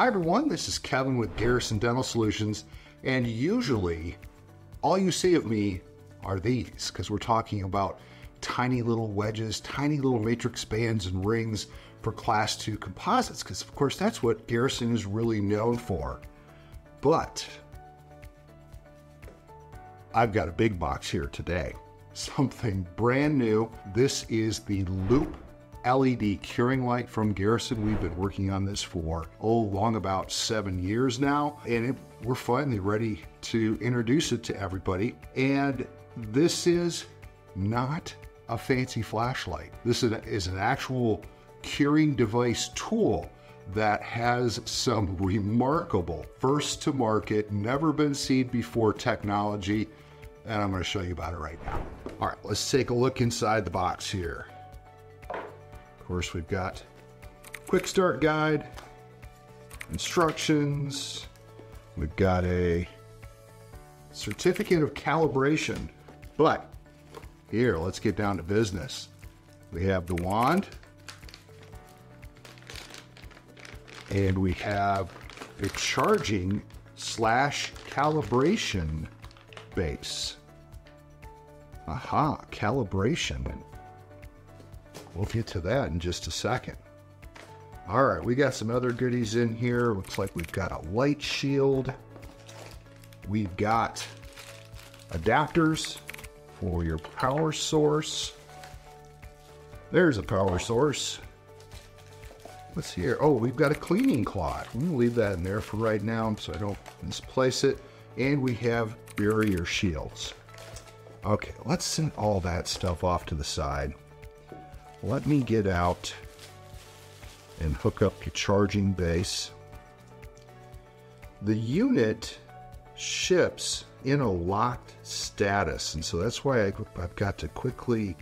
Hi everyone, this is Kevin with Garrison Dental Solutions, and usually all you see of me are these because we're talking about tiny little wedges, tiny little matrix bands and rings for class 2 composites because of course that's what Garrison is really known for. But I've got a big box here today. Something brand new. This is the Loop LED curing light from Garrison. We've been working on this for, oh, long about seven years now, and it, we're finally ready to introduce it to everybody. And this is not a fancy flashlight. This is an actual curing device tool that has some remarkable first to market, never been seen before technology. And I'm going to show you about it right now. All right, let's take a look inside the box here. Course, we've got quick start guide, instructions. We've got a certificate of calibration. But here, let's get down to business. We have the wand, and we have a charging slash calibration base. Aha, calibration. We'll get to that in just a second. All right, we got some other goodies in here. Looks like we've got a light shield. We've got adapters for your power source. There's a power source. What's here? Oh, we've got a cleaning cloth. I'm to leave that in there for right now so I don't misplace it. And we have barrier shields. Okay, let's send all that stuff off to the side. Let me get out and hook up your charging base. The unit ships in a locked status, and so that's why I, I've got to quickly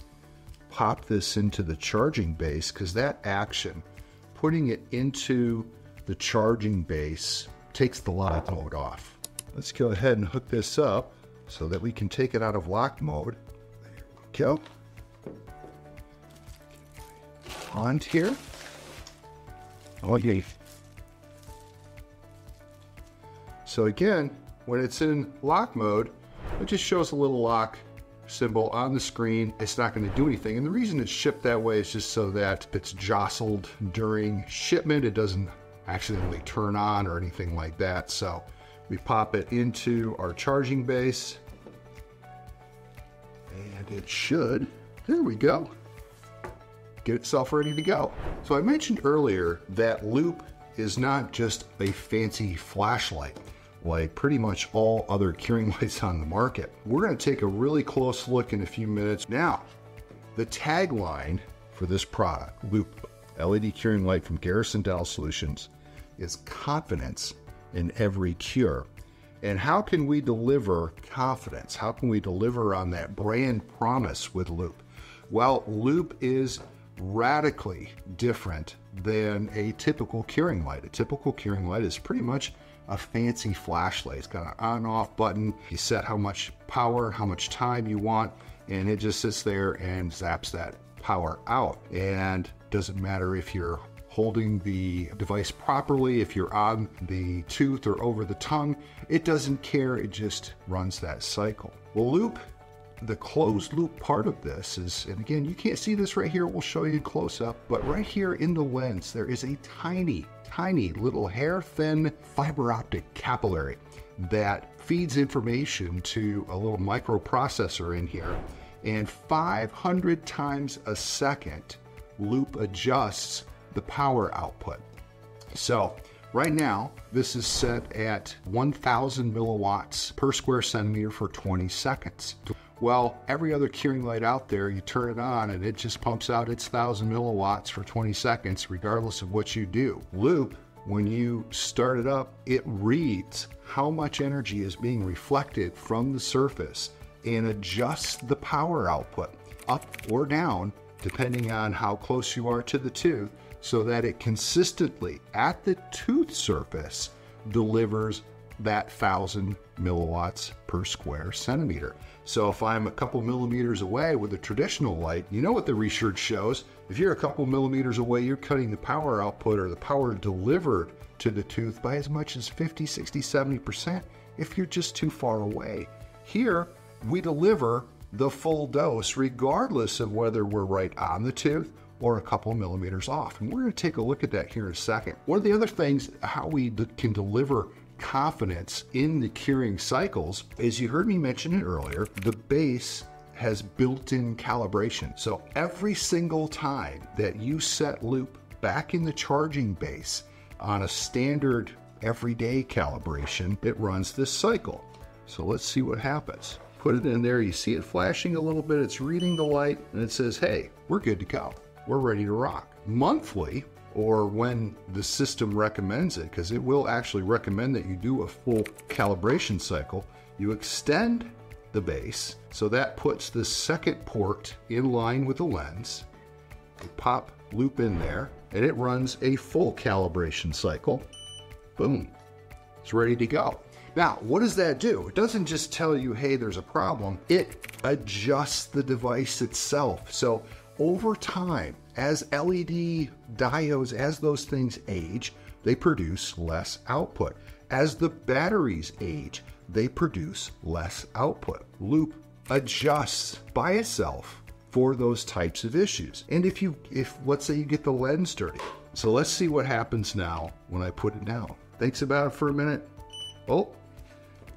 pop this into the charging base because that action putting it into the charging base takes the lock mode off. Let's go ahead and hook this up so that we can take it out of lock mode. There we go. On here. Oh, yeah. So again, when it's in lock mode, it just shows a little lock symbol on the screen. It's not going to do anything. And the reason it's shipped that way is just so that if it's jostled during shipment, it doesn't accidentally turn on or anything like that. So we pop it into our charging base and it should, there we go, get itself ready to go. So I mentioned earlier that Loop is not just a fancy flashlight like pretty much all other curing lights on the market. We're going to take a really close look in a few minutes. Now, the tagline for this product, Loop LED curing light from Garrison Dental Solutions, is confidence in every cure. And how can we deliver confidence? How can we deliver on that brand promise with Loop? Well, Loop is radically different than a typical curing light. A typical curing light is pretty much a fancy flashlight. It's got an on off button. You set how much power, how much time you want, and it just sits there and zaps that power out. And doesn't matter if you're holding the device properly, if you're on the tooth or over the tongue, it doesn't care, it just runs that cycle. Well, loop, the closed loop part of this is, and again, you can't see this right here, we'll show you close up, but right here in the lens, there is a tiny tiny little hair thin fiber optic capillary that feeds information to a little microprocessor in here. And 500 times a second, Loop adjusts the power output. So right now, this is set at 1000 milliwatts per square centimeter for 20 seconds. Well, every other curing light out there, you turn it on and it just pumps out its 1000 milliwatts for 20 seconds, regardless of what you do. Loop, when you start it up, it reads how much energy is being reflected from the surface and adjusts the power output up or down, depending on how close you are to the tooth, so that it consistently at the tooth surface delivers that 1000 milliwatts per square centimeter. So if I'm a couple millimeters away with a traditional light, you know what the research shows. If you're a couple millimeters away, you're cutting the power output or the power delivered to the tooth by as much as 50, 60, 70% if you're just too far away. Here, we deliver the full dose regardless of whether we're right on the tooth or a couple millimeters off. And we're going to take a look at that here in a second. One of the other things, how we can deliver confidence in the curing cycles, is you heard me mention it earlier, the base has built-in calibration. So every single time that you set loop back in the charging base on a standard everyday calibration, it runs this cycle. So let's see what happens. Put it in there, you see it flashing a little bit, it's reading the light, and it says, hey, we're good to go. We're ready to rock. Monthly, or when the system recommends it, because it will actually recommend that you do a full calibration cycle, you extend the base, so that puts the second port in line with the lens. You pop loop in there, and it runs a full calibration cycle. Boom, it's ready to go. Now, what does that do? It doesn't just tell you, hey, there's a problem. It adjusts the device itself. So over time, as LED diodes, as those things age, they produce less output. As the batteries age, they produce less output. Loop adjusts by itself for those types of issues. And if you, if let's say you get the lens dirty, so let's see what happens now when I put it down. Thinks about it for a minute. Oh,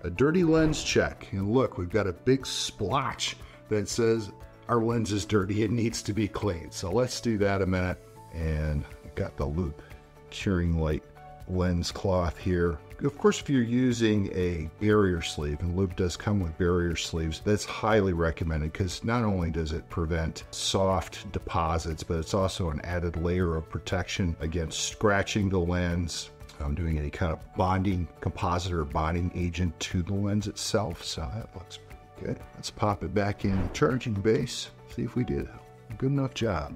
a dirty lens check. And look, we've got a big splotch that says our lens is dirty. It needs to be cleaned. So let's do that a minute. And I've got the loop curing light lens cloth here. Of course, if you're using a barrier sleeve, and Loop does come with barrier sleeves, that's highly recommended because not only does it prevent soft deposits, but it's also an added layer of protection against scratching the lens, I'm doing any kind of bonding composite or bonding agent to the lens itself. So that looks good. Let's pop it back in the charging base. See if we did a good enough job.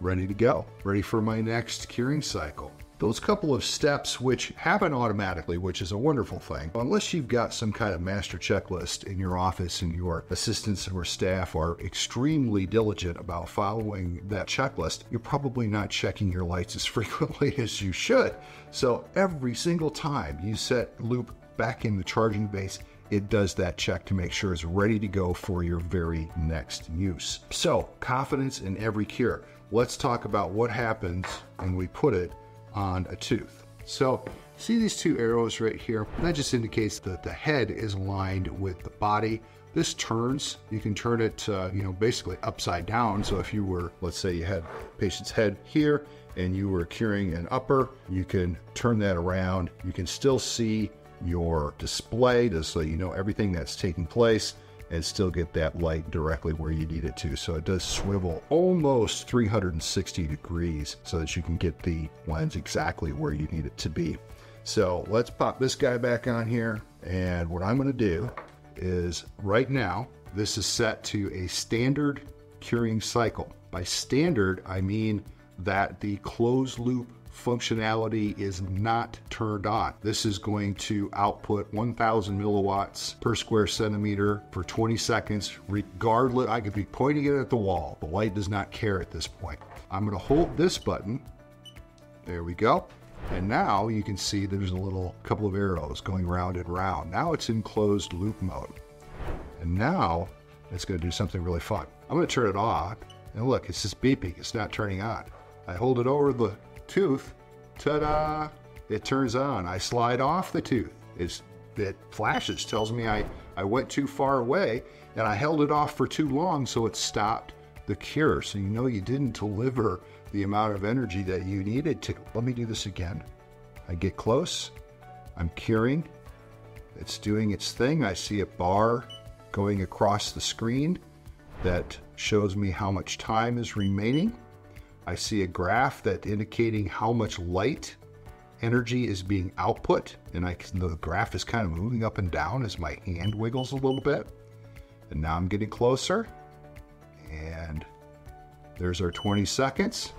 Ready to go. Ready for my next curing cycle those couple of steps which happen automatically, which is a wonderful thing, unless you've got some kind of master checklist in your office and your assistants or staff are extremely diligent about following that checklist, you're probably not checking your lights as frequently as you should. So every single time you set loop back in the charging base, it does that check to make sure it's ready to go for your very next use. So, confidence in every cure. Let's talk about what happens when we put it on a tooth. So see these two arrows right here? That just indicates that the head is aligned with the body. This turns, you can turn it, uh, you know, basically upside down. So if you were, let's say you had patient's head here and you were curing an upper, you can turn that around. You can still see your display just so you know everything that's taking place and still get that light directly where you need it to. So it does swivel almost 360 degrees so that you can get the lens exactly where you need it to be. So let's pop this guy back on here. And what I'm gonna do is right now, this is set to a standard curing cycle. By standard, I mean that the closed loop functionality is not turned on. This is going to output 1000 milliwatts per square centimeter for 20 seconds, regardless, I could be pointing it at the wall. The light does not care at this point. I'm gonna hold this button. There we go. And now you can see there's a little couple of arrows going round and round. Now it's in closed loop mode. And now it's gonna do something really fun. I'm gonna turn it off and look, it's just beeping, it's not turning on. I hold it over the tooth, ta-da, it turns on. I slide off the tooth. It's, it flashes, tells me I, I went too far away and I held it off for too long, so it stopped the cure. So you know you didn't deliver the amount of energy that you needed to. Let me do this again. I get close, I'm curing, it's doing its thing. I see a bar going across the screen that shows me how much time is remaining. I see a graph that indicating how much light energy is being output, and I can, the graph is kind of moving up and down as my hand wiggles a little bit. And now I'm getting closer, and there's our 20 seconds.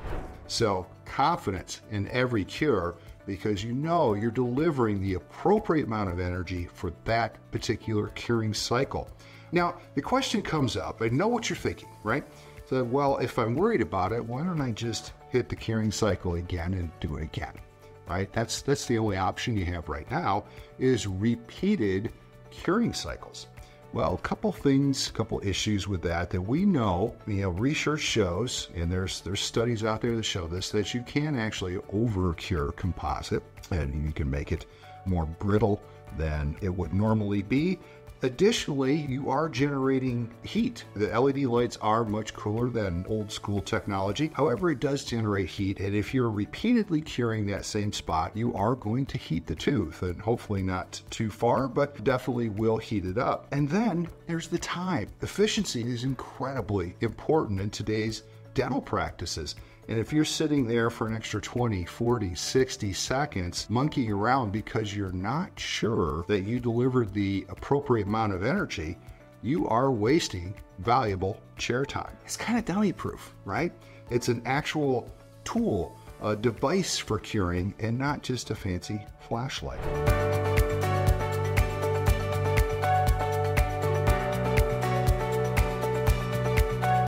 So confidence in every cure because you know you're delivering the appropriate amount of energy for that particular curing cycle. Now, the question comes up, I know what you're thinking, right? Said, well, if I'm worried about it, why don't I just hit the curing cycle again and do it again? Right? That's that's the only option you have right now is repeated curing cycles. Well, a couple things, a couple issues with that that we know, you know, research shows, and there's there's studies out there that show this, that you can actually over cure composite and you can make it more brittle than it would normally be. Additionally, you are generating heat. The LED lights are much cooler than old school technology. However, it does generate heat, and if you're repeatedly curing that same spot, you are going to heat the tooth, and hopefully not too far, but definitely will heat it up. And then there's the time. Efficiency is incredibly important in today's dental practices. And if you're sitting there for an extra 20, 40, 60 seconds monkeying around because you're not sure that you delivered the appropriate amount of energy, you are wasting valuable chair time. It's kind of dummy proof, right? It's an actual tool, a device for curing, and not just a fancy flashlight.